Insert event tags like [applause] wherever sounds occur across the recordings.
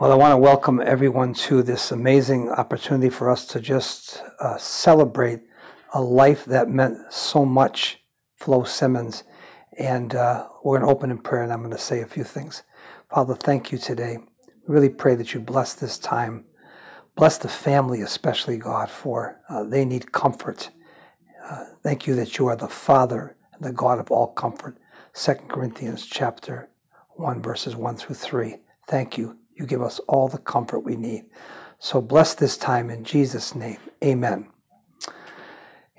Well, I want to welcome everyone to this amazing opportunity for us to just uh, celebrate a life that meant so much, Flo Simmons. And uh, we're going to open in prayer and I'm going to say a few things. Father, thank you today. We really pray that you bless this time. Bless the family, especially, God, for uh, they need comfort. Uh, thank you that you are the Father and the God of all comfort. 2 Corinthians chapter 1, verses 1 through 3. Thank you you give us all the comfort we need. So bless this time in Jesus' name. Amen.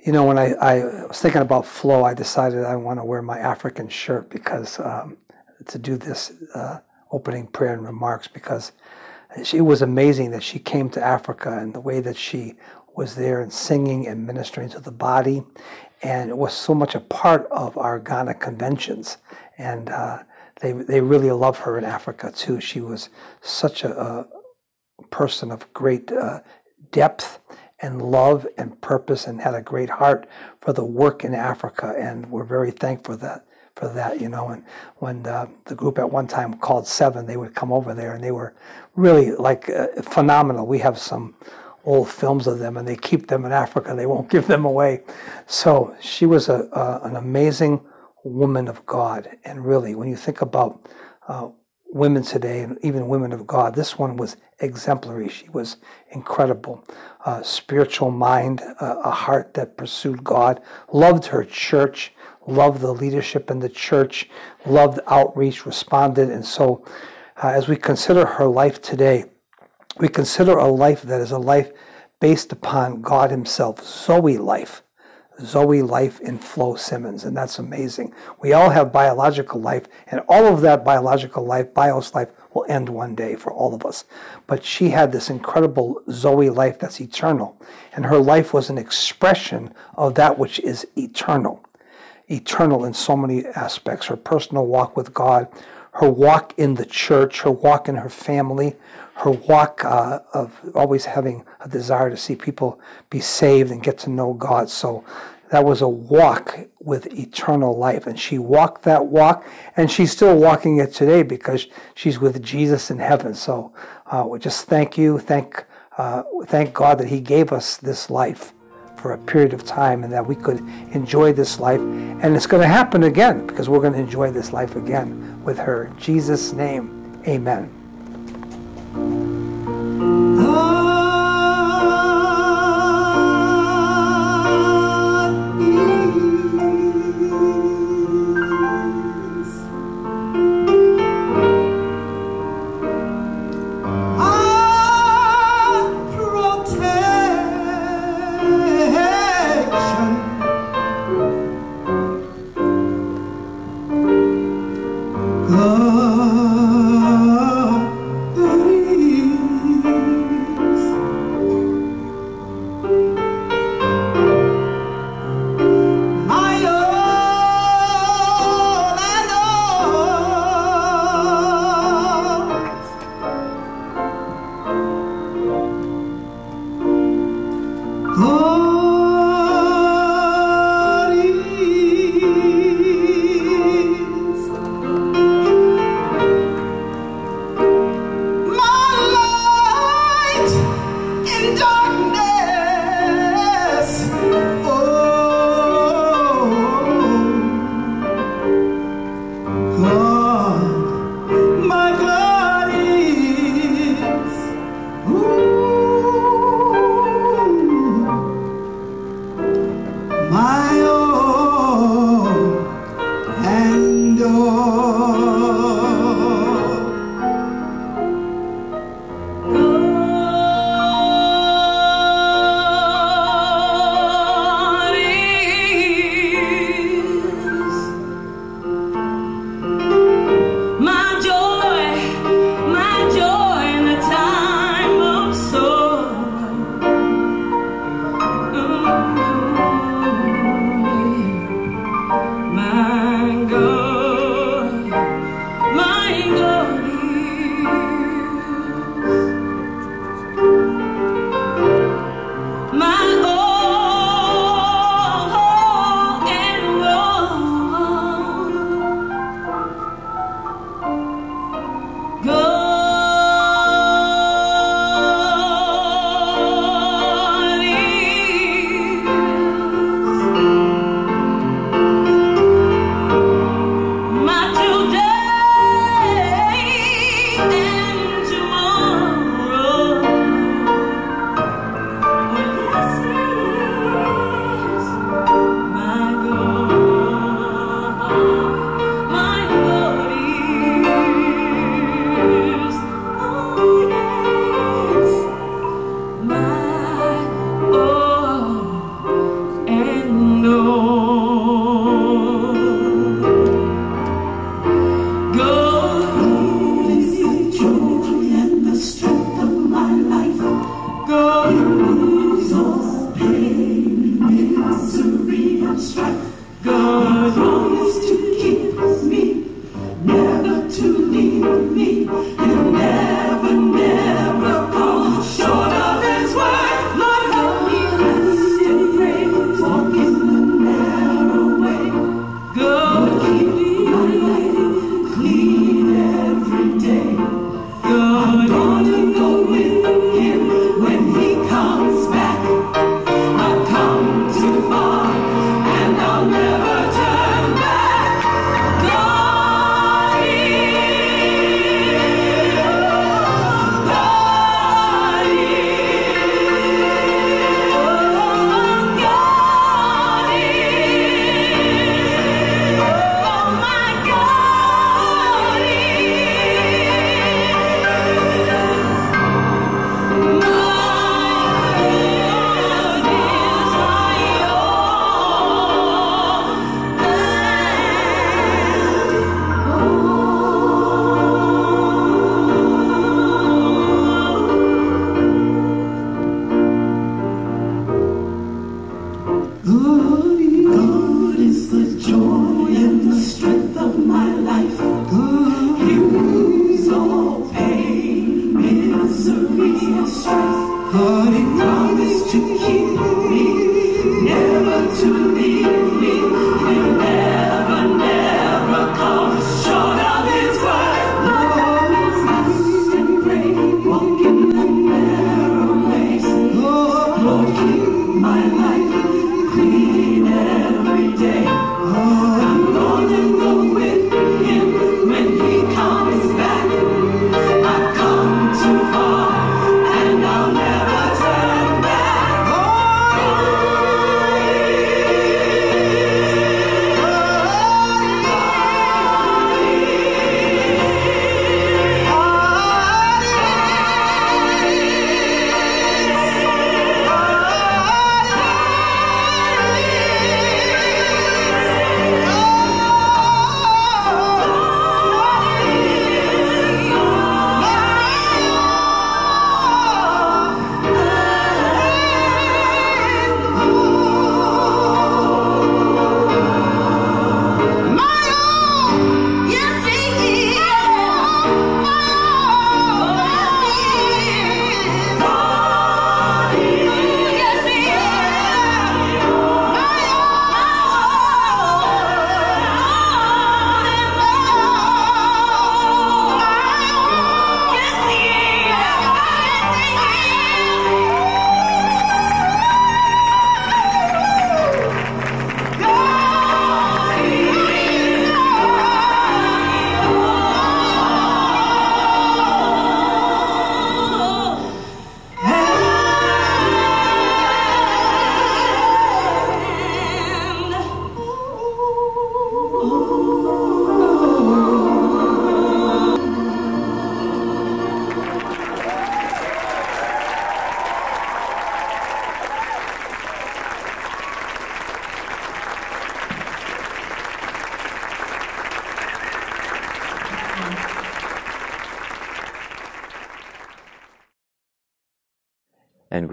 You know, when I, I was thinking about Flo, I decided I want to wear my African shirt because um, to do this uh, opening prayer and remarks because it was amazing that she came to Africa and the way that she was there and singing and ministering to the body. And it was so much a part of our Ghana conventions. And uh, they they really love her in Africa too. She was such a, a person of great uh, depth and love and purpose, and had a great heart for the work in Africa. And we're very thankful for that for that. You know, and when uh, the group at one time called Seven, they would come over there, and they were really like uh, phenomenal. We have some old films of them, and they keep them in Africa. They won't [laughs] give them away. So she was a an amazing woman of God. And really, when you think about uh, women today, and even women of God, this one was exemplary. She was incredible. Uh, spiritual mind, uh, a heart that pursued God, loved her church, loved the leadership in the church, loved outreach, responded. And so, uh, as we consider her life today, we consider a life that is a life based upon God Himself, Zoe life Zoe life in Flo Simmons, and that's amazing. We all have biological life, and all of that biological life, bios life, will end one day for all of us. But she had this incredible Zoe life that's eternal, and her life was an expression of that which is eternal. Eternal in so many aspects her personal walk with God, her walk in the church, her walk in her family, her walk uh, of always having a desire to see people be saved and get to know God. So that was a walk with eternal life. And she walked that walk, and she's still walking it today because she's with Jesus in heaven. So uh, we just thank you, thank, uh, thank God that He gave us this life for a period of time and that we could enjoy this life. And it's going to happen again because we're going to enjoy this life again with her. In Jesus' name, amen. are on the street.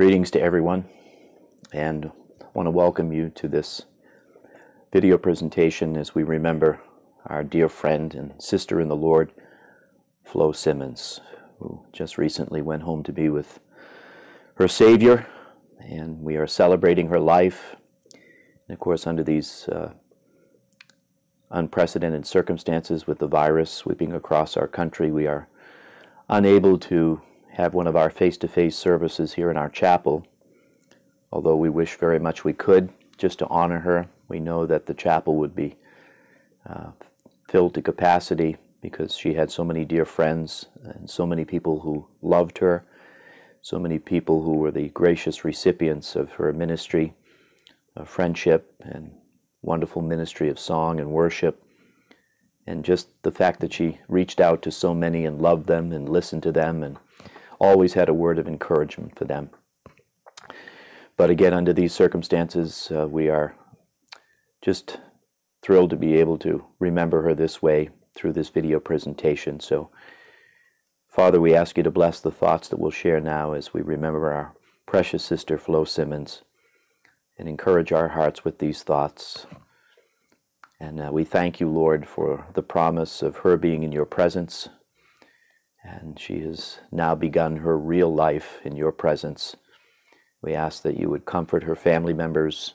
Greetings to everyone. And I want to welcome you to this video presentation as we remember our dear friend and sister in the Lord, Flo Simmons, who just recently went home to be with her Savior. And we are celebrating her life. And of course, under these uh, unprecedented circumstances with the virus sweeping across our country, we are unable to have one of our face to face services here in our chapel, although we wish very much we could just to honor her. We know that the chapel would be uh, filled to capacity because she had so many dear friends and so many people who loved her, so many people who were the gracious recipients of her ministry, of friendship, and wonderful ministry of song and worship and just the fact that she reached out to so many and loved them and listened to them and always had a word of encouragement for them. But again, under these circumstances, uh, we are just thrilled to be able to remember her this way through this video presentation. So, Father, we ask you to bless the thoughts that we'll share now as we remember our precious sister Flo Simmons and encourage our hearts with these thoughts. And uh, we thank you, Lord, for the promise of her being in your presence. And she has now begun her real life in your presence. We ask that you would comfort her family members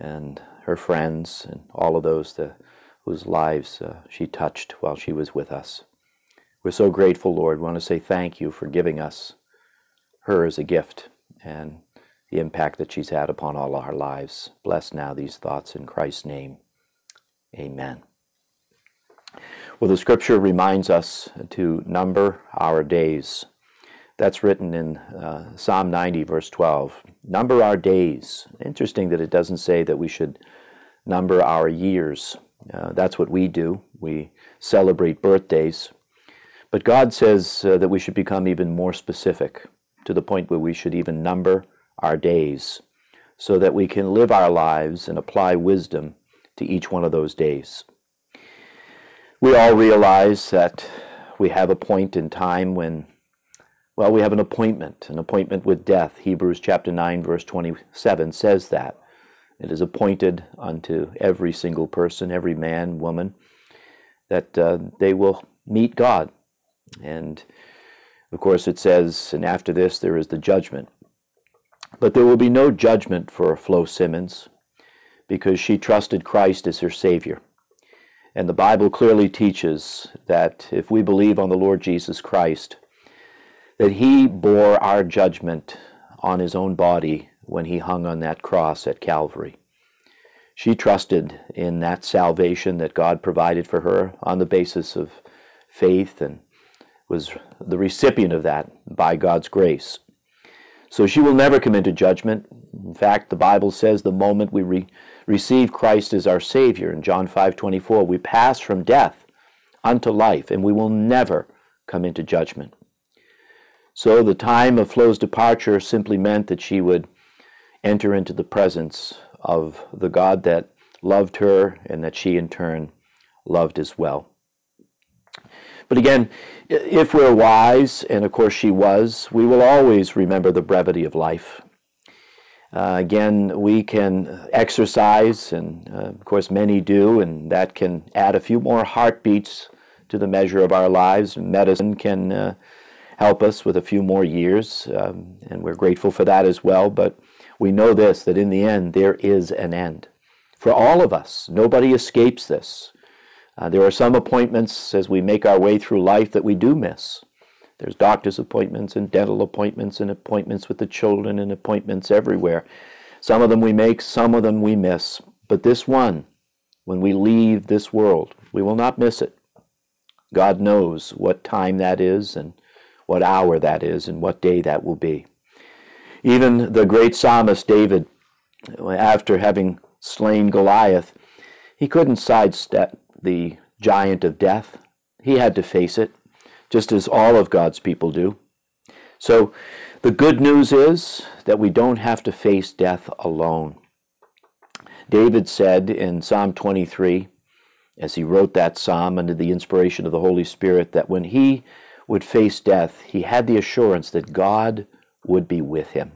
and her friends and all of those that, whose lives uh, she touched while she was with us. We're so grateful, Lord. We want to say thank you for giving us her as a gift and the impact that she's had upon all our lives. Bless now these thoughts in Christ's name. Amen. Well, the scripture reminds us to number our days. That's written in uh, Psalm 90, verse 12. Number our days. Interesting that it doesn't say that we should number our years. Uh, that's what we do. We celebrate birthdays. But God says uh, that we should become even more specific to the point where we should even number our days so that we can live our lives and apply wisdom to each one of those days. We all realize that we have a point in time when, well, we have an appointment, an appointment with death. Hebrews chapter 9, verse 27 says that. It is appointed unto every single person, every man, woman, that uh, they will meet God. And of course, it says, and after this there is the judgment. But there will be no judgment for Flo Simmons because she trusted Christ as her Savior. And the Bible clearly teaches that if we believe on the Lord Jesus Christ, that He bore our judgment on His own body when He hung on that cross at Calvary. She trusted in that salvation that God provided for her on the basis of faith and was the recipient of that by God's grace. So she will never come into judgment. In fact, the Bible says the moment we re- receive Christ as our Savior in John 5:24, we pass from death unto life, and we will never come into judgment. So the time of Flo's departure simply meant that she would enter into the presence of the God that loved her and that she in turn loved as well. But again, if we're wise, and of course she was, we will always remember the brevity of life. Uh, again, we can exercise, and uh, of course many do, and that can add a few more heartbeats to the measure of our lives. Medicine can uh, help us with a few more years, um, and we're grateful for that as well. But we know this that in the end, there is an end. For all of us, nobody escapes this. Uh, there are some appointments as we make our way through life that we do miss. There's doctor's appointments and dental appointments and appointments with the children and appointments everywhere. Some of them we make, some of them we miss. But this one, when we leave this world, we will not miss it. God knows what time that is and what hour that is and what day that will be. Even the great psalmist David, after having slain Goliath, he couldn't sidestep the giant of death. He had to face it, just as all of God's people do. So the good news is that we don't have to face death alone. David said in Psalm 23, as he wrote that psalm under the inspiration of the Holy Spirit, that when he would face death, he had the assurance that God would be with him.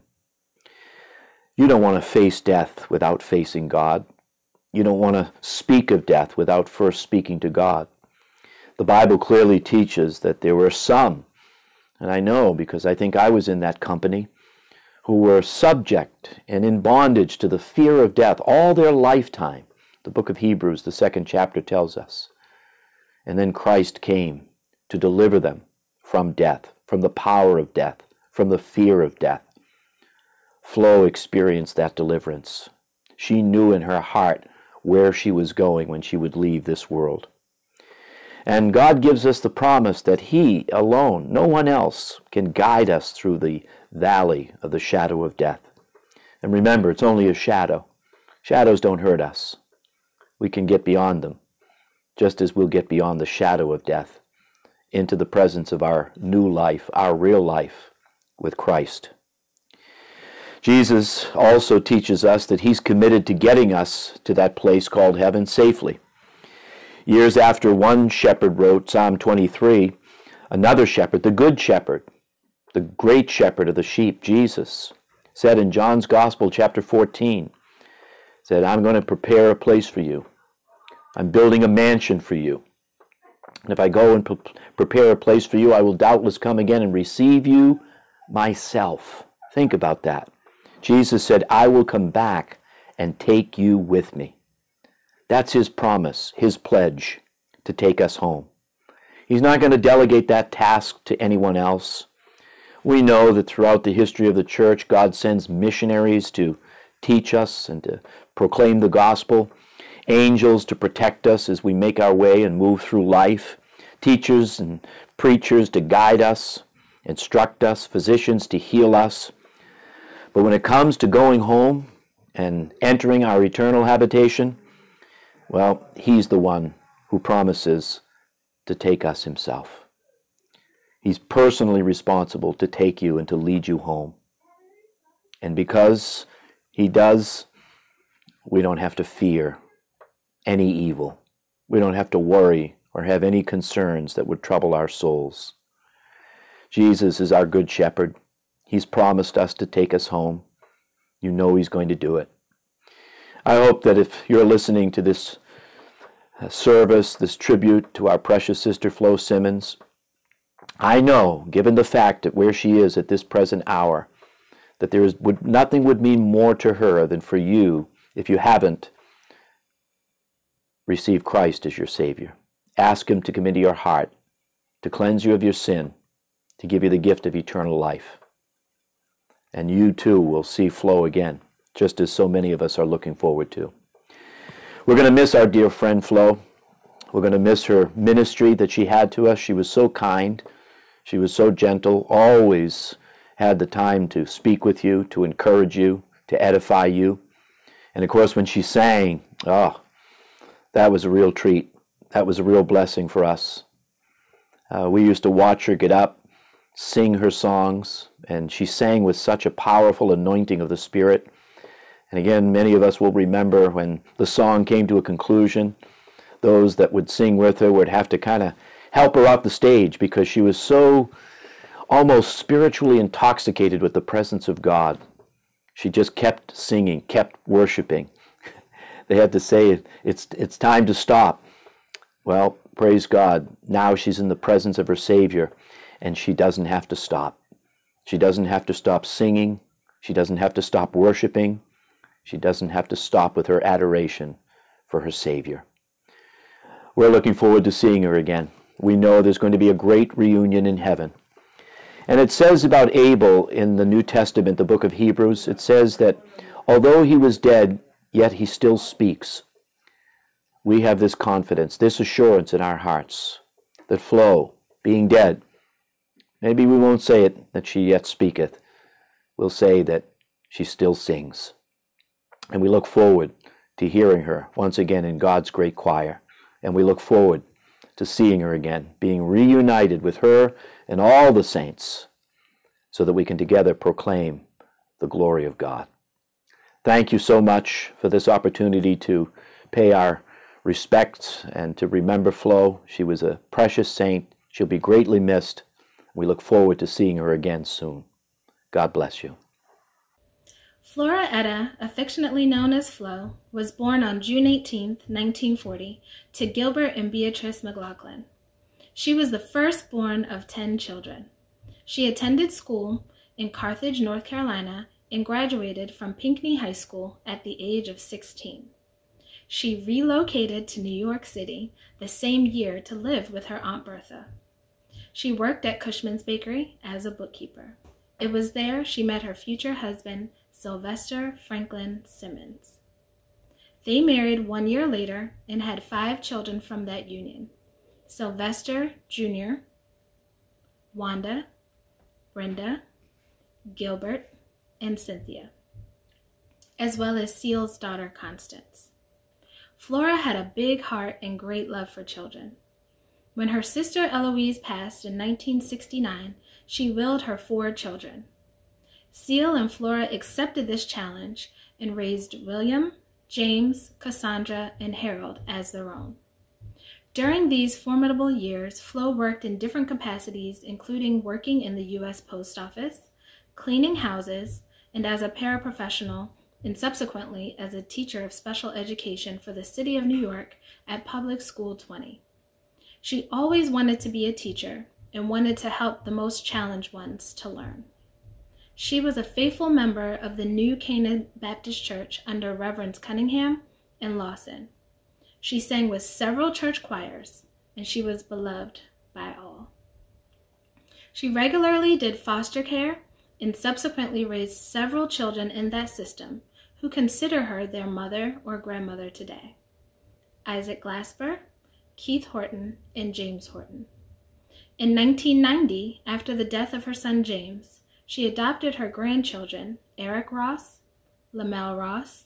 You don't want to face death without facing God. You don't want to speak of death without first speaking to God. The Bible clearly teaches that there were some, and I know because I think I was in that company, who were subject and in bondage to the fear of death all their lifetime. The book of Hebrews, the second chapter, tells us. And then Christ came to deliver them from death, from the power of death, from the fear of death. Flo experienced that deliverance. She knew in her heart where she was going when she would leave this world. And God gives us the promise that He alone, no one else, can guide us through the valley of the shadow of death. And remember, it's only a shadow. Shadows don't hurt us. We can get beyond them, just as we'll get beyond the shadow of death into the presence of our new life, our real life with Christ. Jesus also teaches us that he's committed to getting us to that place called heaven safely. Years after one shepherd wrote Psalm 23, another shepherd, the good shepherd, the great shepherd of the sheep, Jesus, said in John's Gospel, chapter 14, said, I'm going to prepare a place for you. I'm building a mansion for you. And if I go and pre- prepare a place for you, I will doubtless come again and receive you myself. Think about that. Jesus said, I will come back and take you with me. That's his promise, his pledge to take us home. He's not going to delegate that task to anyone else. We know that throughout the history of the church, God sends missionaries to teach us and to proclaim the gospel, angels to protect us as we make our way and move through life, teachers and preachers to guide us, instruct us, physicians to heal us. But when it comes to going home and entering our eternal habitation, well, He's the one who promises to take us Himself. He's personally responsible to take you and to lead you home. And because He does, we don't have to fear any evil. We don't have to worry or have any concerns that would trouble our souls. Jesus is our good shepherd. He's promised us to take us home. You know He's going to do it. I hope that if you're listening to this uh, service, this tribute to our precious sister Flo Simmons, I know, given the fact that where she is at this present hour, that there is would, nothing would mean more to her than for you, if you haven't, received Christ as your Savior. Ask Him to come into your heart, to cleanse you of your sin, to give you the gift of eternal life. And you too will see Flo again, just as so many of us are looking forward to. We're going to miss our dear friend Flo. We're going to miss her ministry that she had to us. She was so kind. She was so gentle, always had the time to speak with you, to encourage you, to edify you. And of course, when she sang, oh, that was a real treat. That was a real blessing for us. Uh, we used to watch her get up, sing her songs, and she sang with such a powerful anointing of the Spirit. And again, many of us will remember when the song came to a conclusion, those that would sing with her would have to kind of help her off the stage because she was so almost spiritually intoxicated with the presence of God. She just kept singing, kept worshiping. [laughs] they had to say, it's, it's time to stop. Well, praise God. Now she's in the presence of her Savior, and she doesn't have to stop. She doesn't have to stop singing. She doesn't have to stop worshiping. She doesn't have to stop with her adoration for her Savior. We're looking forward to seeing her again we know there's going to be a great reunion in heaven. And it says about Abel in the New Testament, the book of Hebrews, it says that although he was dead, yet he still speaks. We have this confidence, this assurance in our hearts that Flo, being dead, maybe we won't say it that she yet speaketh. We'll say that she still sings. And we look forward to hearing her once again in God's great choir. And we look forward to seeing her again, being reunited with her and all the saints, so that we can together proclaim the glory of God. Thank you so much for this opportunity to pay our respects and to remember Flo. She was a precious saint. She'll be greatly missed. We look forward to seeing her again soon. God bless you. Flora Etta, affectionately known as Flo, was born on June 18, 1940, to Gilbert and Beatrice McLaughlin. She was the firstborn of 10 children. She attended school in Carthage, North Carolina, and graduated from Pinckney High School at the age of 16. She relocated to New York City the same year to live with her Aunt Bertha. She worked at Cushman's Bakery as a bookkeeper. It was there she met her future husband, Sylvester Franklin Simmons. They married one year later and had five children from that union Sylvester Jr., Wanda, Brenda, Gilbert, and Cynthia, as well as Seal's daughter Constance. Flora had a big heart and great love for children. When her sister Eloise passed in 1969, she willed her four children. Seal and Flora accepted this challenge and raised William, James, Cassandra, and Harold as their own. During these formidable years, Flo worked in different capacities, including working in the U.S. Post Office, cleaning houses, and as a paraprofessional and subsequently as a teacher of special education for the City of New York at Public School 20. She always wanted to be a teacher and wanted to help the most challenged ones to learn. She was a faithful member of the New Canaan Baptist Church under Reverends Cunningham and Lawson. She sang with several church choirs, and she was beloved by all. She regularly did foster care and subsequently raised several children in that system who consider her their mother or grandmother today Isaac Glasper, Keith Horton, and James Horton. In 1990, after the death of her son James, she adopted her grandchildren, Eric Ross, Lamel Ross,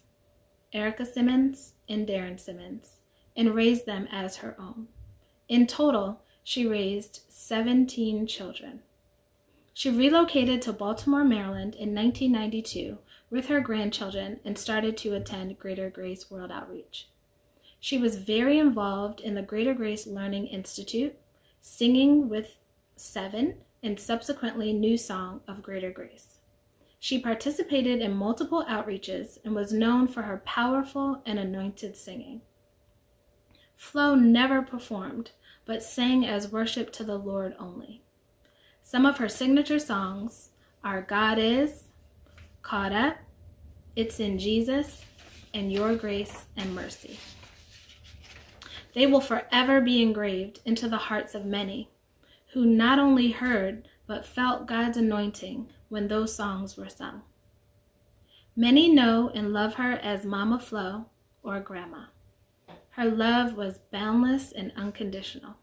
Erica Simmons, and Darren Simmons, and raised them as her own. In total, she raised 17 children. She relocated to Baltimore, Maryland in 1992 with her grandchildren and started to attend Greater Grace World Outreach. She was very involved in the Greater Grace Learning Institute, singing with Seven, and subsequently New Song of Greater Grace. She participated in multiple outreaches and was known for her powerful and anointed singing. Flo never performed, but sang as worship to the Lord only. Some of her signature songs are God Is, Caught Up, It's in Jesus, and Your Grace and Mercy. They will forever be engraved into the hearts of many who not only heard but felt God's anointing when those songs were sung. Many know and love her as Mama Flo or Grandma. Her love was boundless and unconditional.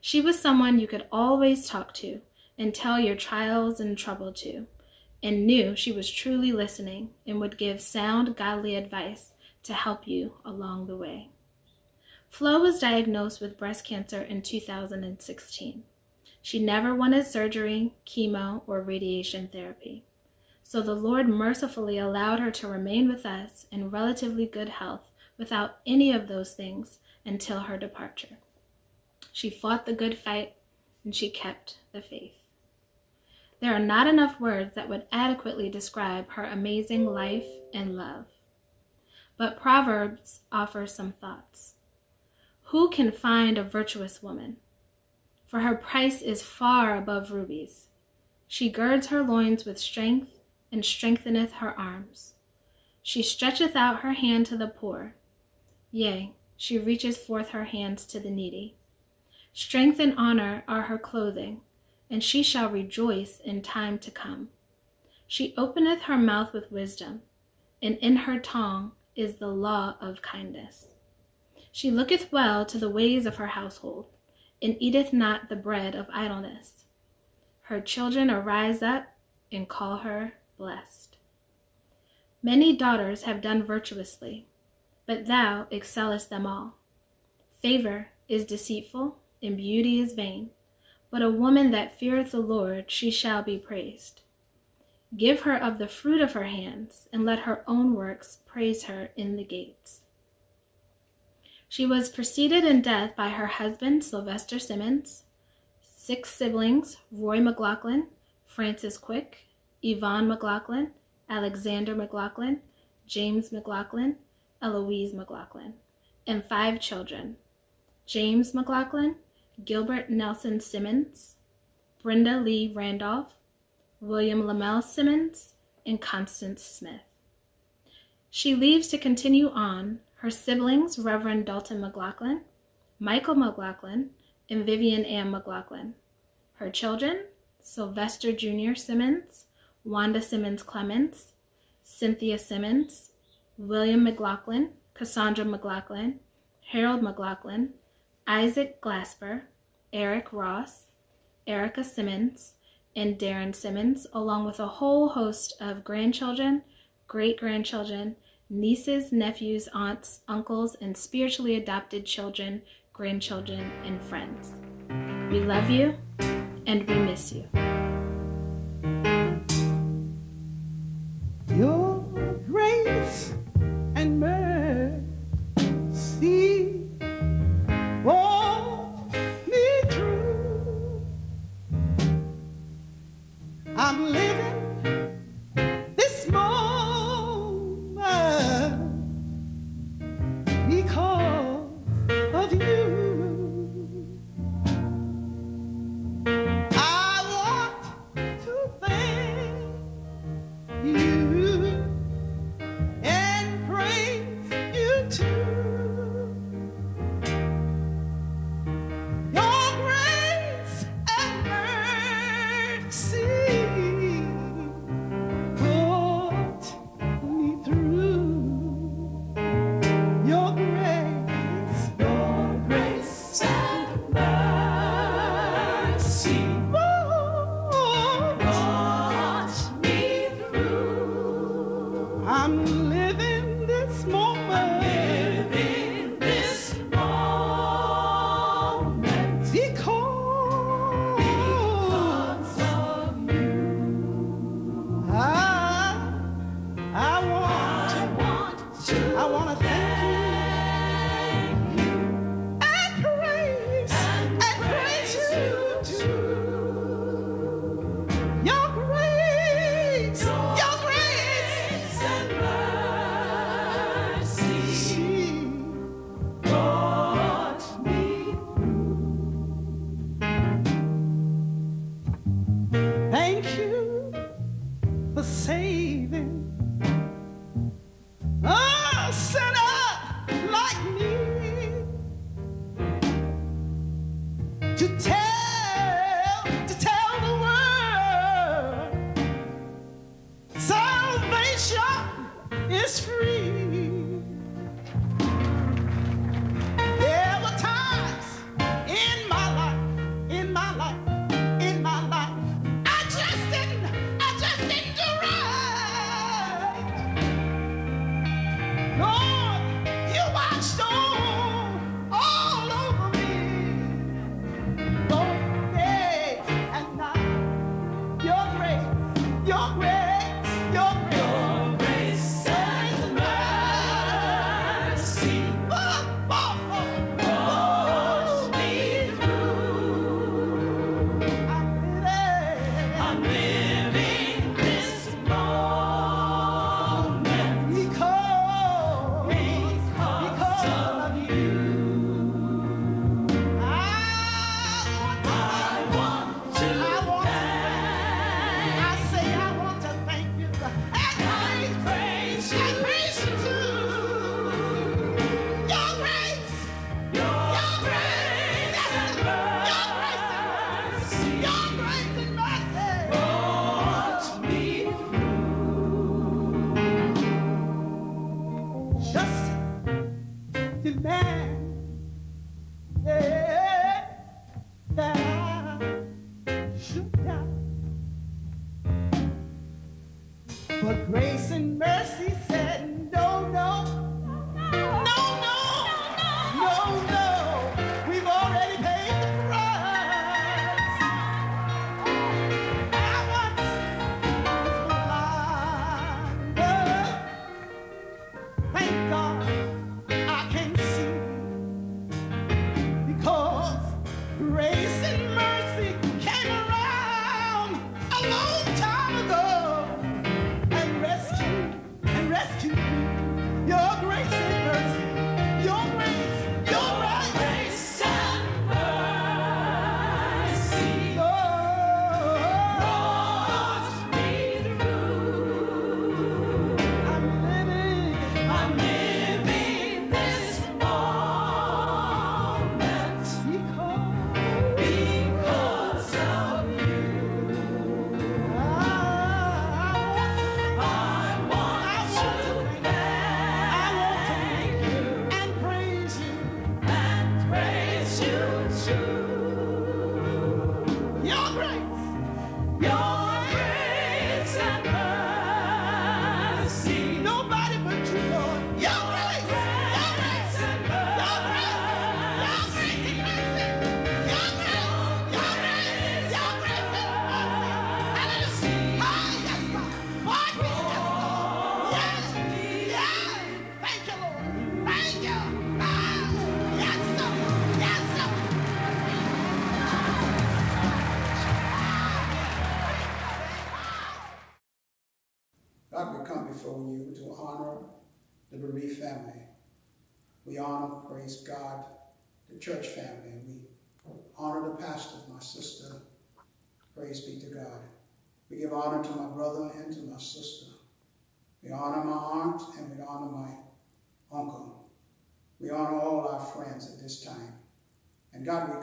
She was someone you could always talk to and tell your trials and trouble to, and knew she was truly listening and would give sound, godly advice to help you along the way. Flo was diagnosed with breast cancer in 2016. She never wanted surgery, chemo, or radiation therapy. So the Lord mercifully allowed her to remain with us in relatively good health without any of those things until her departure. She fought the good fight and she kept the faith. There are not enough words that would adequately describe her amazing life and love. But Proverbs offers some thoughts. Who can find a virtuous woman? For her price is far above rubies. She girds her loins with strength and strengtheneth her arms. She stretcheth out her hand to the poor. Yea, she reacheth forth her hands to the needy. Strength and honor are her clothing and she shall rejoice in time to come. She openeth her mouth with wisdom, and in her tongue is the law of kindness. She looketh well to the ways of her household, and eateth not the bread of idleness. Her children arise up and call her blessed. Many daughters have done virtuously, but thou excellest them all. Favor is deceitful, and beauty is vain but a woman that feareth the Lord, she shall be praised. Give her of the fruit of her hands, and let her own works praise her in the gates. She was preceded in death by her husband, Sylvester Simmons, six siblings, Roy McLaughlin, Francis Quick, Yvonne McLaughlin, Alexander McLaughlin, James McLaughlin, Eloise McLaughlin, and five children James McLaughlin, Gilbert Nelson Simmons, Brenda Lee Randolph, William Lamel Simmons, and Constance Smith. She leaves to continue on her siblings, Reverend Dalton McLaughlin, Michael McLaughlin, and Vivian Ann McLaughlin. Her children, Sylvester Jr. Simmons, Wanda Simmons Clemens, Cynthia Simmons, William McLaughlin, Cassandra McLaughlin, Harold McLaughlin, Isaac Glasper, Eric Ross, Erica Simmons, and Darren Simmons, along with a whole host of grandchildren, great grandchildren, nieces, nephews, aunts, uncles, and spiritually adopted children, grandchildren, and friends. We love you and we miss you. Your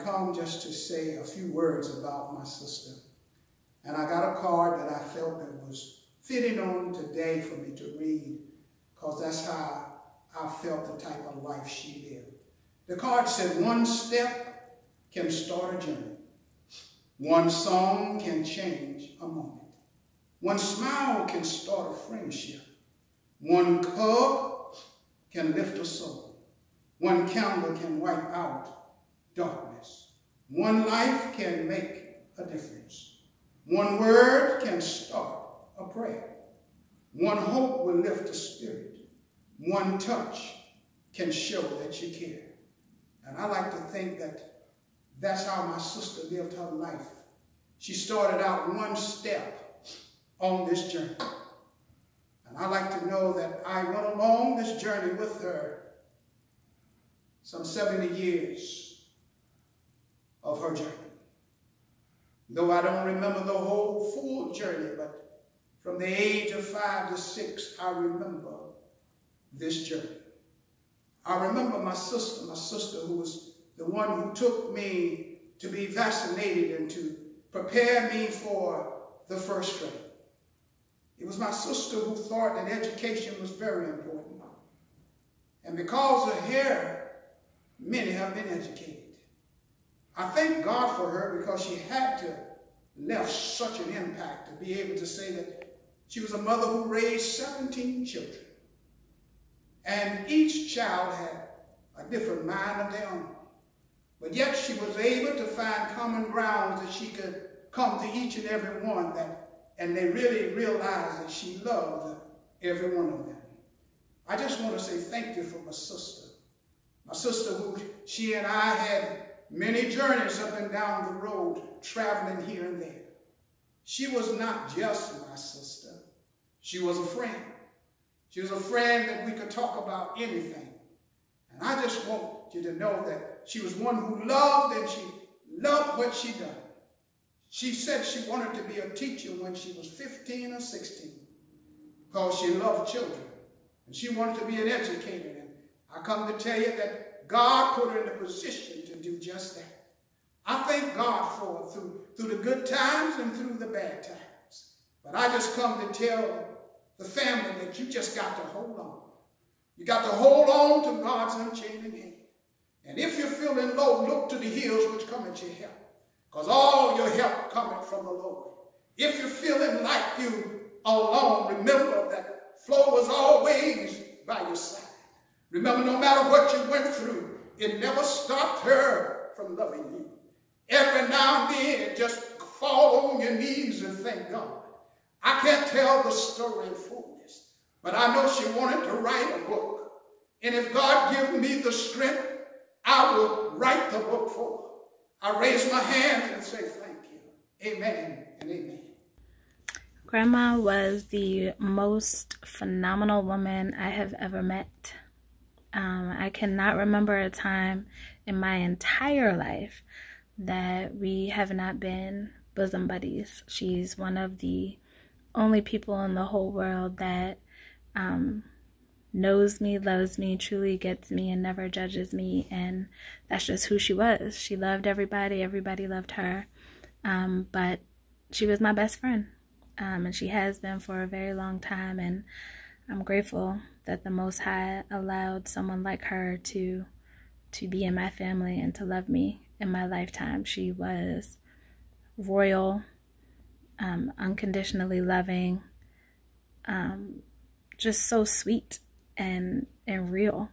Come just to say a few words about my sister. And I got a card that I felt that was fitting on today for me to read because that's how I felt the type of life she lived. The card said, one step can start a journey. One song can change a moment. One smile can start a friendship. One cup can lift a soul. One candle can wipe out darkness. One life can make a difference. One word can start a prayer. One hope will lift a spirit. One touch can show that you care. And I like to think that that's how my sister lived her life. She started out one step on this journey. And I like to know that I went along this journey with her some 70 years of her journey. Though I don't remember the whole full journey, but from the age of five to six, I remember this journey. I remember my sister, my sister who was the one who took me to be vaccinated and to prepare me for the first grade. It was my sister who thought that education was very important. And because of her, many have been educated. I thank God for her because she had to left such an impact to be able to say that she was a mother who raised 17 children. And each child had a different mind of their own. But yet she was able to find common grounds that she could come to each and every one that, and they really realized that she loved every one of them. I just want to say thank you for my sister. My sister who she and I had many journeys up and down the road, traveling here and there. She was not just my sister. She was a friend. She was a friend that we could talk about anything. And I just want you to know that she was one who loved and she loved what she done. She said she wanted to be a teacher when she was 15 or 16 because she loved children. And she wanted to be an educator. And I come to tell you that God put her in a position do just that. I thank God for it through, through the good times and through the bad times. But I just come to tell the family that you just got to hold on. You got to hold on to God's unchanging hand. And if you're feeling low, look to the hills which come at your help. Because all your help coming from the Lord. If you're feeling like you alone, remember that Flo was always by your side. Remember, no matter what you went through, it never stopped her from loving you. Every now and then, just fall on your knees and thank God. I can't tell the story in fullness, but I know she wanted to write a book. And if God gives me the strength, I will write the book for her. I raise my hands and say thank you. Amen and amen. Grandma was the most phenomenal woman I have ever met. Um, I cannot remember a time in my entire life that we have not been bosom buddies. She's one of the only people in the whole world that um, knows me, loves me, truly gets me, and never judges me. And that's just who she was. She loved everybody, everybody loved her. Um, but she was my best friend. Um, and she has been for a very long time. And I'm grateful that the Most High allowed someone like her to to be in my family and to love me in my lifetime. She was royal, um, unconditionally loving, um, just so sweet and and real.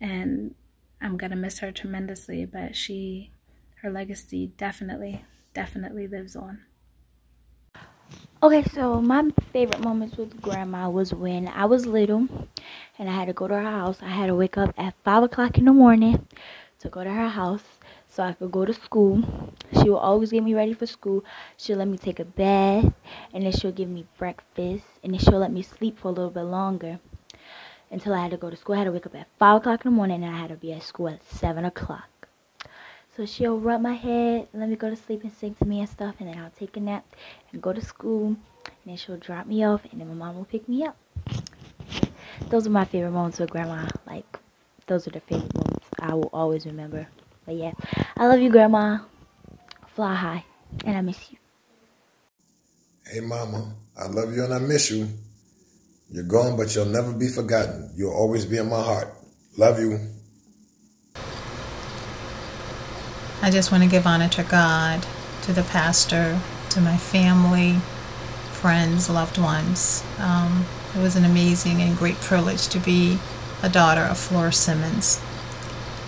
And I'm gonna miss her tremendously, but she, her legacy definitely, definitely lives on. Okay, so my favorite moments with grandma was when I was little and I had to go to her house. I had to wake up at 5 o'clock in the morning to go to her house so I could go to school. She would always get me ready for school. She'll let me take a bath and then she'll give me breakfast and then she'll let me sleep for a little bit longer. until I had to go to school. I had to wake up at 5 o'clock in the morning and I had to be at school at 7 o'clock. So she'll rub my head, let me go to sleep and sing to me and stuff, and then I'll take a nap and go to school. And then she'll drop me off, and then my mom will pick me up. Those are my favorite moments with grandma. Like, those are the favorite moments I will always remember. But yeah, I love you, grandma. Fly high, and I miss you. Hey, mama, I love you and I miss you. You're gone, but you'll never be forgotten. You'll always be in my heart. Love you. I just want to give honor to God, to the pastor, to my family, friends, loved ones. Um, it was an amazing and great privilege to be a daughter of Flora Simmons,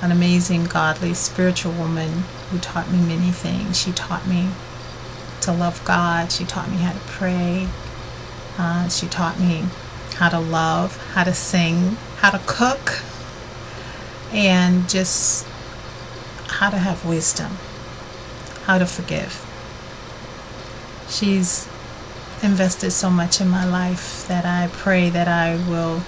an amazing, godly, spiritual woman who taught me many things. She taught me to love God, she taught me how to pray, uh, she taught me how to love, how to sing, how to cook, and just how to have wisdom, how to forgive. She's invested so much in my life that I pray that I will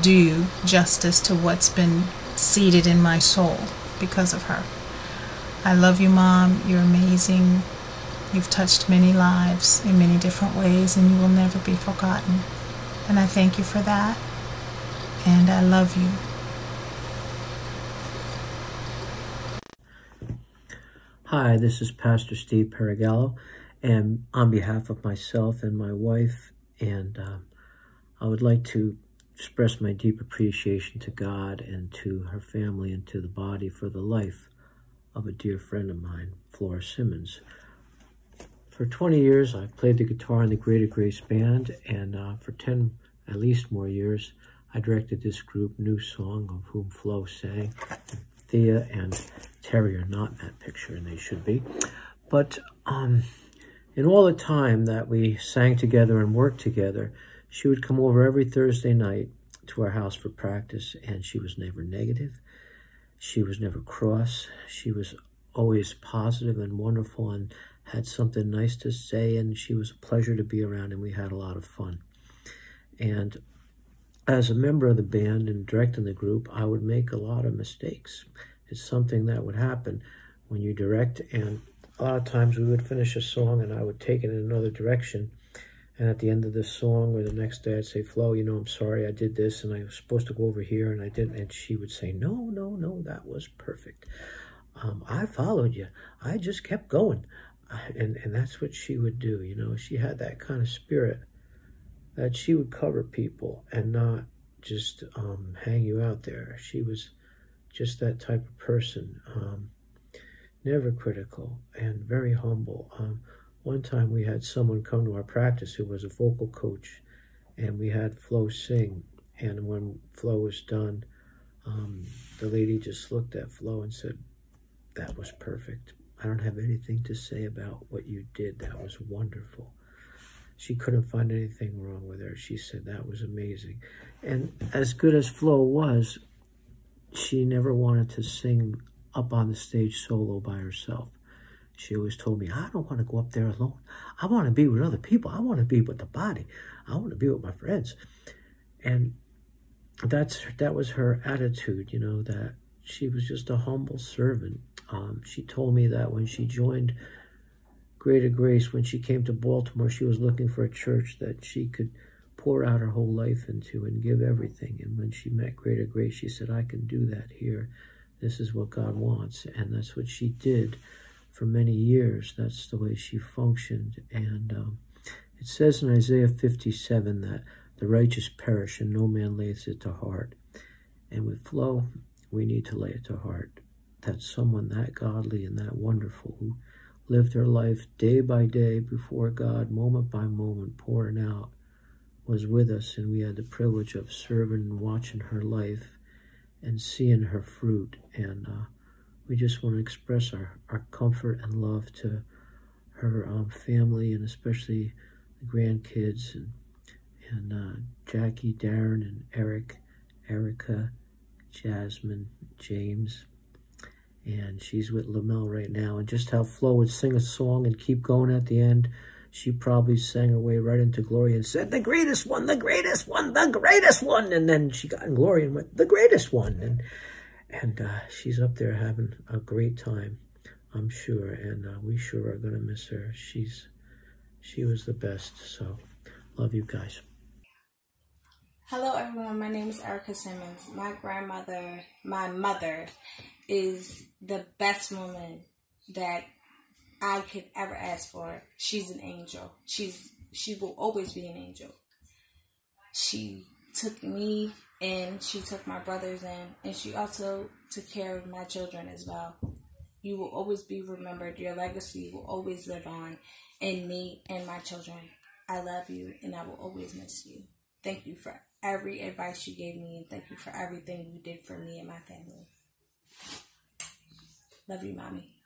do justice to what's been seated in my soul because of her. I love you, Mom. You're amazing. You've touched many lives in many different ways, and you will never be forgotten. And I thank you for that. And I love you. Hi, this is Pastor Steve Paragallo, and on behalf of myself and my wife, and um, I would like to express my deep appreciation to God and to her family and to the body for the life of a dear friend of mine, Flora Simmons. For 20 years, I've played the guitar in the Greater Grace Band, and uh, for 10 at least more years, I directed this group, New Song, of whom Flo sang. Thea and Terry are not in that picture, and they should be. But um, in all the time that we sang together and worked together, she would come over every Thursday night to our house for practice, and she was never negative. She was never cross. She was always positive and wonderful and had something nice to say, and she was a pleasure to be around, and we had a lot of fun. And as a member of the band and directing the group, I would make a lot of mistakes. It's something that would happen when you direct, and a lot of times we would finish a song and I would take it in another direction. And at the end of the song or the next day, I'd say, Flo, you know, I'm sorry I did this and I was supposed to go over here and I didn't. And she would say, No, no, no, that was perfect. Um, I followed you. I just kept going. And, and that's what she would do. You know, she had that kind of spirit that she would cover people and not just um, hang you out there. She was just that type of person, um, never critical and very humble. Um, one time we had someone come to our practice who was a vocal coach, and we had Flo sing. And when Flo was done, um, the lady just looked at Flo and said, That was perfect. I don't have anything to say about what you did. That was wonderful she couldn't find anything wrong with her. She said that was amazing. And as good as Flo was, she never wanted to sing up on the stage solo by herself. She always told me, I don't want to go up there alone. I want to be with other people. I want to be with the body. I want to be with my friends. And that's that was her attitude, you know, that she was just a humble servant. Um, she told me that when she joined Greater Grace, when she came to Baltimore, she was looking for a church that she could pour out her whole life into and give everything. And when she met Greater Grace, she said, I can do that here. This is what God wants. And that's what she did for many years. That's the way she functioned. And um, it says in Isaiah 57 that the righteous perish and no man lays it to heart. And with Flo, we need to lay it to heart that someone that godly and that wonderful who lived her life day by day before God, moment by moment, pouring out, was with us, and we had the privilege of serving and watching her life and seeing her fruit. And uh, we just want to express our, our comfort and love to her um, family and especially the grandkids and, and uh, Jackie, Darren, and Eric, Erica, Jasmine, James and she's with Lamel right now. And just how Flo would sing a song and keep going at the end, she probably sang her way right into glory and said, the greatest one, the greatest one, the greatest one. And then she got in glory and went, the greatest one. And, and uh, she's up there having a great time, I'm sure. And uh, we sure are going to miss her. She's, she was the best. So love you guys. Hello, everyone. My name is Erica Simmons. My grandmother, my mother, is the best woman that I could ever ask for. She's an angel. She's she will always be an angel. She took me and she took my brothers in, and she also took care of my children as well. You will always be remembered. Your legacy will always live on in me and my children. I love you, and I will always miss you. Thank you for every advice you gave me, and thank you for everything you did for me and my family. Love you, mommy.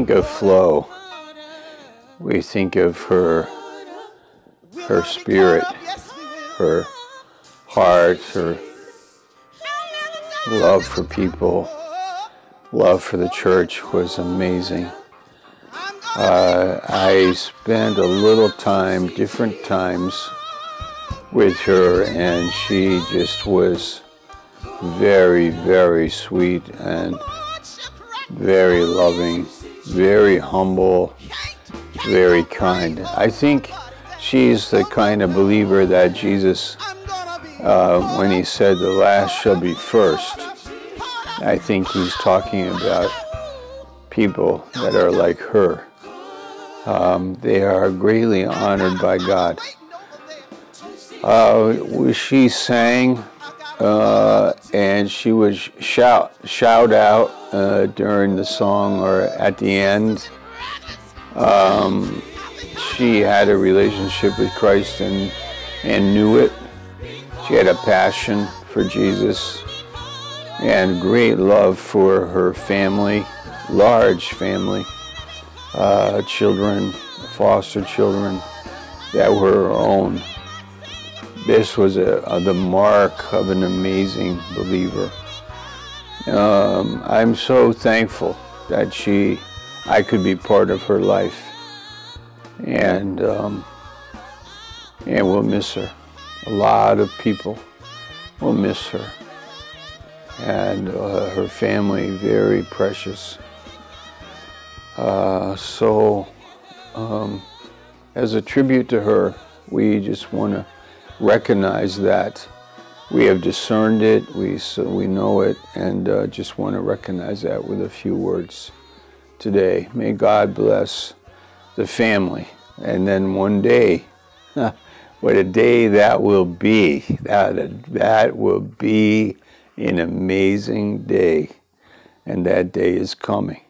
Think of Flo, we think of her, her spirit, her heart, her love for people, love for the church was amazing. Uh, I spent a little time, different times, with her, and she just was very, very sweet and very loving, very humble, very kind. I think she's the kind of believer that Jesus, uh, when he said the last shall be first, I think he's talking about people that are like her. Um, they are greatly honored by God. Uh, she sang uh, and she would shout shout out uh, during the song or at the end. Um, she had a relationship with Christ and and knew it. She had a passion for Jesus and great love for her family, large family uh, children, foster children that were her own. This was a, a, the mark of an amazing believer. Um, I'm so thankful that she, I could be part of her life, and um, and we'll miss her. A lot of people will miss her, and uh, her family very precious. Uh, so, um, as a tribute to her, we just want to recognize that we have discerned it, we, so we know it, and uh, just want to recognize that with a few words today. May God bless the family. And then one day, [laughs] what a day that will be. That, that will be an amazing day. And that day is coming.